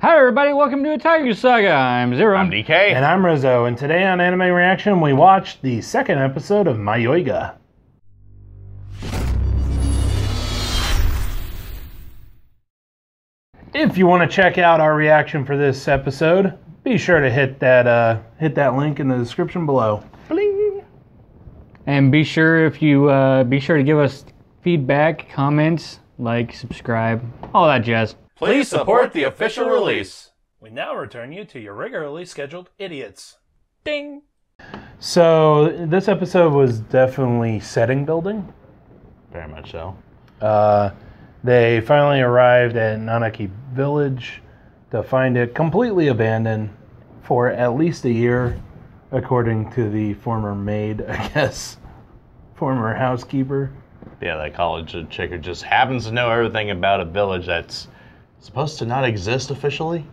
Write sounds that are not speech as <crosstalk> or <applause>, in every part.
Hi everybody, welcome to Otaku Saga. I'm Zero. I'm DK. And I'm Rizzo, and today on Anime Reaction, we watched the second episode of Mayoiga. If you want to check out our reaction for this episode, be sure to hit that uh, hit that link in the description below. And be sure if you uh, be sure to give us feedback, comments, like, subscribe, all that jazz. Please support the official release. We now return you to your regularly scheduled idiots. Ding. So this episode was definitely setting building. Very much so. Uh, they finally arrived at Nanaki Village to find it completely abandoned for at least a year, according to the former maid, <laughs> I guess, former housekeeper. Yeah, that college chick who just happens to know everything about a village that's supposed to not exist officially.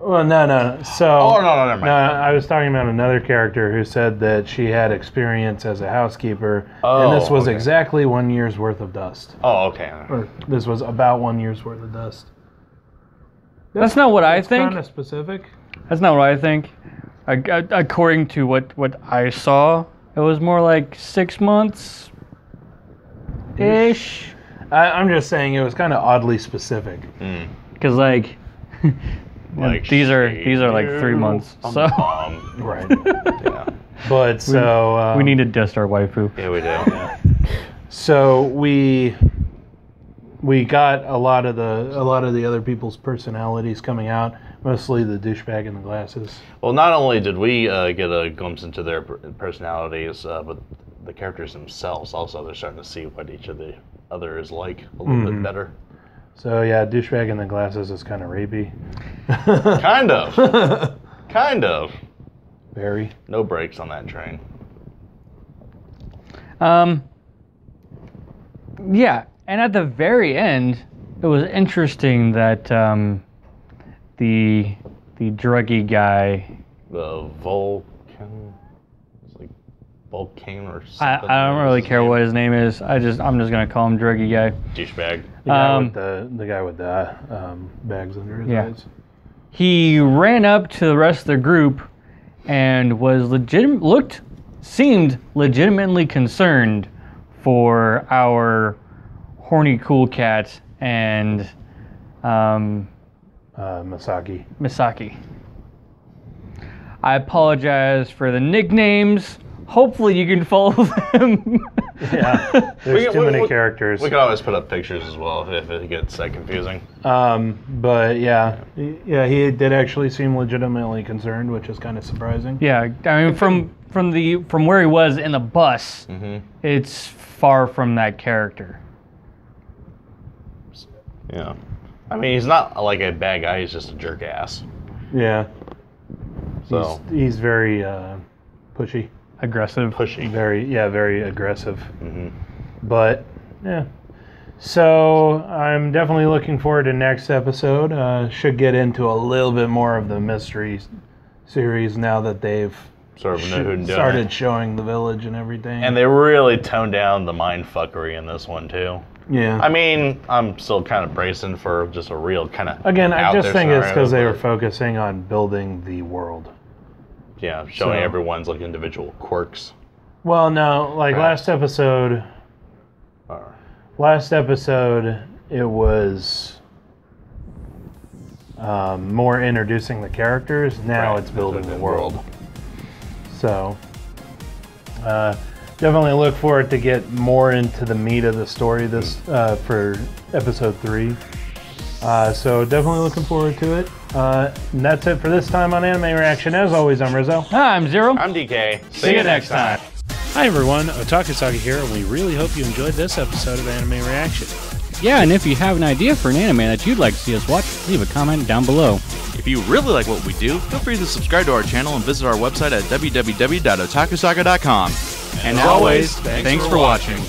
Well, no, no. So, Oh, no, no, never no. I was talking about another character who said that she had experience as a housekeeper, Oh, and this oh, was okay. exactly one year's worth of dust. Oh, okay. Or this was about one year's worth of dust. That's not what I think. Kind of specific. That's not what I think. Ac- ac- According to what what I saw, it was more like six months ish. I, I'm just saying it was kind of oddly specific. Because like, <laughs> Like <laughs> these are these are like three months. Um, So um, <laughs> Right. yeah. But so uh, we need to dust our waifu. yeah, we do. so we we got a lot of the a lot of the other people's personalities coming out. Mostly the douchebag in the glasses. Well, not only did we uh, get a glimpse into their personalities, uh, but the characters themselves also. They're starting to see what each of the other is like a little bit better. So yeah, douchebag in the glasses is <laughs> kind of rapey. Kind of. kind of. Very. No brakes on that train. Um. Yeah, and at the very end, it was interesting that um, the the druggy guy. The Vulcan. It's like Vulcan or I, something. I don't really care what his name is. I just I'm just gonna call him druggy guy. Douchebag. The guy Um, with the the guy with the um, bags under his Yeah. eyes. He ran up to the rest of the group and was legit looked seemed legitimately concerned for our horny cool cat and um, Uh, Masaki. Misaki. I apologize for the nicknames. Hopefully, you can follow <laughs> them. Yeah. There's We- too we- many we- characters. We could always put up pictures as well if it gets that confusing. Um, but yeah, he- yeah, he did actually seem legitimately concerned, which is kind of surprising. yeah, I mean, from from the from where he was in the bus, it's far from that character. Yeah. I mean, he's not like a bad guy. He's just a jerk ass. Yeah, So he's, he's very uh, pushy, Aggressive. pushy. very yeah, very aggressive. Mhm. But yeah, so I'm definitely looking forward to next episode. Uh, should get into a little bit more of the mystery series now that they've Sort of sh- know who done started showing the village and everything. And they really toned down the mind fuckery in this one too. yeah, I mean, I'm still kind of bracing for just a real kind of again, I just there think it's because they were focusing on building the world. Yeah showing so- everyone's like individual quirks. Well, no, like last episode, Or, last episode it was um, more introducing the characters. Now Right, it's building the world. So, uh, definitely look forward to get more into the meat of the story this uh, for episode three. Uh, so definitely looking forward to it. Uh, and that's it for this time on Anime Reaction. As always, I'm Rizzo. Hi, I'm Zero. I'm DK. See you next time. Hi everyone, Otaku Saga here, and we really hope you enjoyed this episode of Anime Reaction. Yeah, and if you have an idea for an anime that you'd like to see us watch, leave a comment down below. If you really like what we do, feel free to subscribe to our channel and visit our website at www.otakusaga.com. And As always, thanks for watching.